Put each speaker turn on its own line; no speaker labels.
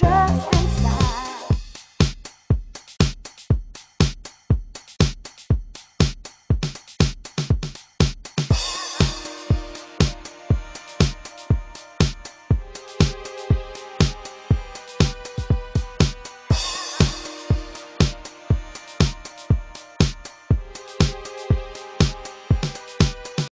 just